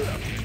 Yeah.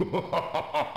Ha ha ha ha ha!